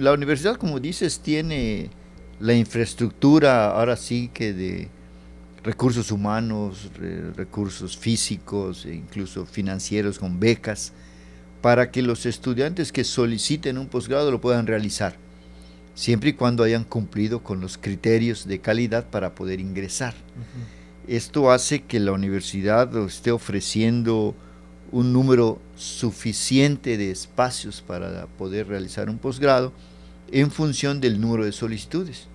La universidad, como dices, tiene la infraestructura ahora sí que de recursos humanos, recursos físicos e incluso financieros con becas, para que los estudiantes que soliciten un posgrado lo puedan realizar, siempre y cuando hayan cumplido con los criterios de calidad para poder ingresar. Esto hace que la universidad esté ofreciendo un número suficiente de espacios para poder realizar un posgrado en función del número de solicitudes.